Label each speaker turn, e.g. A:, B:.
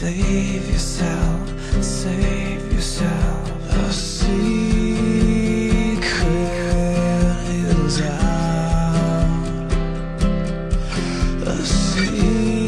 A: Save yourself, save yourself a secret is out. A secret.